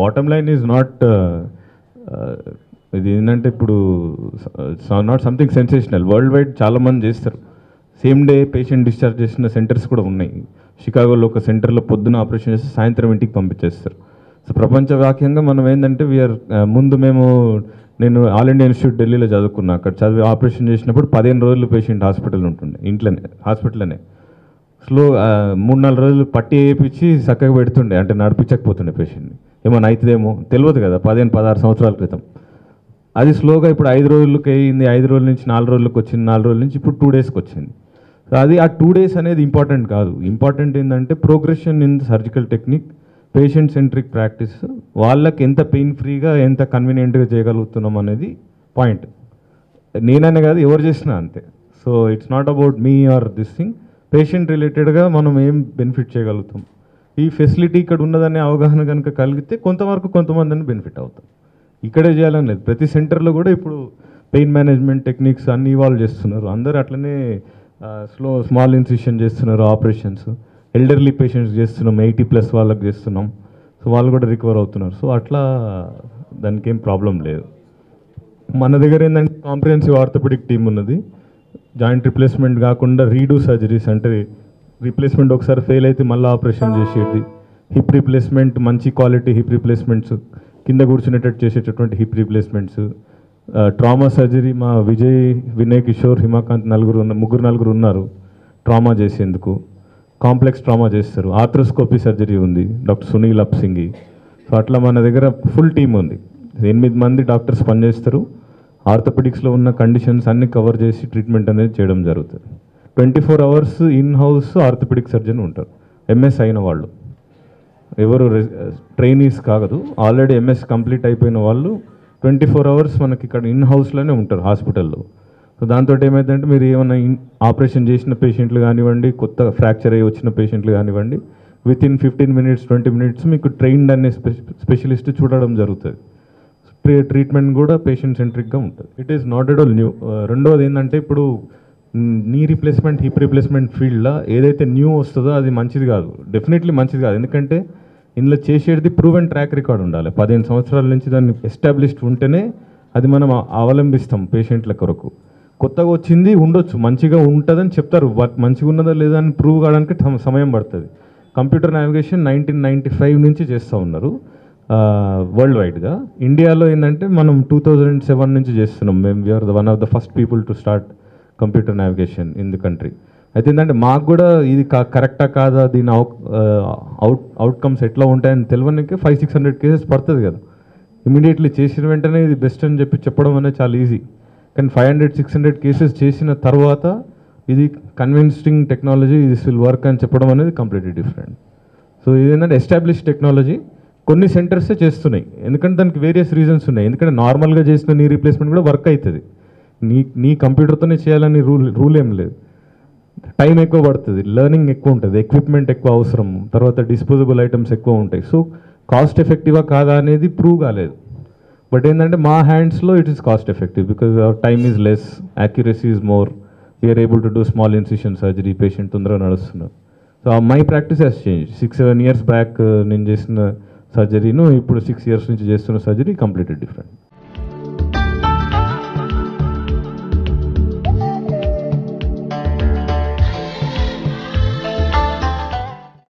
Bottom line is not ఇది ఏంటంటే ఇప్పుడు not something sensational world wide చాలామంది చేస్తారు. సేమ్ డే పేషెంట్ డిశ్చార్జ్ చేసిన సెంటర్స్ కూడా ఉన్నాయి. షికాగోలో ఒక సెంటర్లో పొద్దున ఆపరేషన్ చేసి సాయంత్రం ఇంటికి పంపించేస్తారు. సో ప్రపంచవ్యాఖ్యంగా మనం ఏంటంటే వీఆర్ uh, ముందు మేము నేను ఆల్ ఇండియా ఇన్స్టిట్యూట్ ఢిల్లీలో చదువుకున్నా. అక్కడ చదివి ఆపరేషన్ చేసినప్పుడు పదిహేను రోజులు పేషెంట్ హాస్పిటల్ ఉంటుండే. ఇంట్లోనే హాస్పిటల్లోనే స్లో uh, మూడు నాలుగు రోజులు పట్టి వేయించి చక్కగా పెడుతుండే. అంటే నడిపించకపోతుండే పేషెంట్ని ఏమైనా అవుతుందేమో తెలియదు కదా పదిహేను పదహారు సంవత్సరాల క్రితం. అది స్లోగా ఇప్పుడు ఐదు రోజులకి అయింది ఐదు రోజుల నుంచి నాలుగు రోజులకు వచ్చింది నాలుగు రోజుల నుంచి ఇప్పుడు టూ డేస్కి వచ్చింది. అది ఆ టూ డేస్ అనేది ఇంపార్టెంట్ కాదు. ఇంపార్టెంట్ ఏంటంటే progression in surgical technique patient centric practice. వాళ్ళకి ఎంత పెయిన్ ఫ్రీగా ఎంత కన్వీనియంట్గా చేయగలుగుతున్నాం అనేది పాయింట్. నేననే కాదు ఎవరు చేసినా అంతే. So it's not about me or this thing. Patient రిలేటెడ్గా మనం ఏం బెనిఫిట్ చేయగలుగుతాం? ఈ ఫెసిలిటీ ఇక్కడ ఉన్నదనే అవగాహన కనుక కలిగితే కొంతవరకు కొంతమందిని బెనిఫిట్ అవుతాం. ఇక్కడే చేయాలని లేదు. ప్రతి సెంటర్లో కూడా ఇప్పుడు పెయిన్ మేనేజ్మెంట్ టెక్నిక్స్ అన్ని ఇవాల్వ్ చేస్తున్నారు. అందరూ అట్లనే స్లో స్మాల్ ఇన్సిషన్ చేస్తున్నారు ఆపరేషన్స్. ఎల్డర్లీ పేషెంట్స్ చేస్తున్నాం ఎయిటీ ప్లస్ వాళ్ళకి చేస్తున్నాం. సో వాళ్ళు కూడా రికవర్ అవుతున్నారు. సో అట్లా దానికి ఏం ప్రాబ్లం లేదు. మన దగ్గర ఏంటంటే కాంప్రిహెన్సివ్ ఆర్థోపెడిక్ టీమ్ ఉన్నది. జాయింట్ రిప్లేస్మెంట్ కాకుండా రీడూ సర్జరీస్ అంటే రిప్లేస్మెంట్ ఒకసారి ఫెయిల్ అయితే మళ్ళీ ఆపరేషన్ చేసేది. హిప్ రిప్లేస్మెంట్ మంచి క్వాలిటీ హిప్ రిప్లేస్మెంట్స్ కింద కూర్చునేటట్టు చేసేటటువంటి హిప్ రిప్లేస్మెంట్స్ ట్రామా సర్జరీ మా విజయ్ వినయ్ కిషోర్ హిమాకాంత్ నలుగురు ఉన్న ముగ్గురు నలుగురు ఉన్నారు. ట్రామా చేసేందుకు. కాంప్లెక్స్ ట్రామా చేస్తారు. ఆర్థ్రోస్కోపీ సర్జరీ ఉంది. డాక్టర్ సునీల్ అప్సింగి సో అట్లా మన దగ్గర ఫుల్ టీమ్ ఉంది. ఎనిమిది మంది డాక్టర్స్ పనిచేస్తారు. ఆర్థోపెడిక్స్లో ఉన్న కండిషన్స్ అన్ని కవర్ చేసి ట్రీట్మెంట్ అనేది చేయడం జరుగుతుంది. Twenty four hours in house orthopaedic surgeon ఉంటారు. ఎంఎస్ అయిన వాళ్ళు. ఎవరు ట్రైనీస్ కాగదు. ఆల్రెడీ ఎంఎస్ కంప్లీట్ అయిపోయిన వాళ్ళు ట్వంటీ ఫోర్ అవర్స్ మనకి ఇక్కడ ఇన్ హౌస్లోనే ఉంటారు హాస్పిటల్లో. సో దాంతో ఏమైందంటే మీరు ఏమైనా ఆపరేషన్ చేసిన పేషెంట్లు కానివ్వండి కొత్త ఫ్రాక్చర్ అయ్యి వచ్చిన పేషెంట్లు కానివ్వండి within fifteen minutes twenty minutes మీకు ట్రైన్డ్ అనే స్పెషలిస్ట్ చూడడం జరుగుతుంది. ట్రీట్మెంట్ కూడా పేషెంట్ సెంట్రిక్గా ఉంటుంది. It is not at all new. రెండవది ఏంటంటే ఇప్పుడు నీ రిప్లేస్మెంట్ హిప్ రిప్లేస్మెంట్ ఫీల్డ్లో ఏదైతే న్యూ వస్తుందో అది మంచిది కాదు. డెఫినెట్లీ మంచిది కాదు. ఎందుకంటే ఇందులో చేసేది ప్రూవెన్ ట్రాక్ రికార్డ్ ఉండాలి. పదిహేను సంవత్సరాల నుంచి దాన్ని ఎస్టాబ్లిష్డ్ ఉంటేనే అది మనం అవలంబిస్తాం పేషెంట్ల కొరకు. కొత్తగా వచ్చింది ఉండొచ్చు. మంచిగా ఉంటుందని చెప్తారు. బట్ మంచిగా ఉన్నదా లేదా అని ప్రూవ్ కావడానికి సమయం పడుతుంది. Computer navigation nineteen ninety five నుంచి చేస్తూ ఉన్నారు. వరల్డ్ వైడ్గా ఇండియాలో ఏంటంటే మనం టూ థౌజండ్ సెవెన్ నుంచి చేస్తున్నాం. మేము we're the one of the first people to start computer navigation in the country అయితే ఏంటంటే మాకు కూడా ఇది కరెక్టా కాదా? దీని అవుట్ అవుట్ అవుట్కమ్స్ ఎట్లా ఉంటాయని తెలియనికి ఫైవ్ సిక్స్ హండ్రెడ్ కేసెస్ పడుతుంది కదా. ఇమీడియట్లీ చేసిన వెంటనే ఇది బెస్ట్ అని చెప్పి చెప్పడం అనేది చాలా ఈజీ కానీ five hundred six hundred cases చేసిన తర్వాత ఇది convincing technology this will work అని చెప్పడం అనేది కంప్లీట్లీ డిఫరెంట్ సో ఇది ఏంటంటే ఎస్టాబ్లిష్ టెక్నాలజీ కొన్ని సెంటర్సే చేస్తున్నాయి. ఎందుకంటే దానికి వేరియస్ రీజన్స్ ఉన్నాయి. ఎందుకంటే నార్మల్గా చేసిన నీ రీప్లేస్మెంట్ కూడా వర్క్ అవుతుంది. నీ నీ కంప్యూటర్తోనే చేయాలని రూల్ రూల్ ఏం లేదు. టైం ఎక్కువ పడుతుంది. లెర్నింగ్ ఎక్కువ ఉంటుంది. ఎక్విప్మెంట్ ఎక్కువ అవసరం. తర్వాత డిస్పోజబుల్ ఐటమ్స్ ఎక్కువ ఉంటాయి. సో కాస్ట్ ఎఫెక్టివా కాదా అనేది ప్రూవ్ కాలేదు. బట్ ఏంటంటే మా హ్యాండ్స్లో it is cost effective because our time is less accuracy is more we're able to do small incision surgery patient తొందరగా నడుస్తున్నారు. So my practice has change six seven years back నేను చేసిన సర్జరీను ఇప్పుడు six years నుంచి చేస్తున్న surgery completed different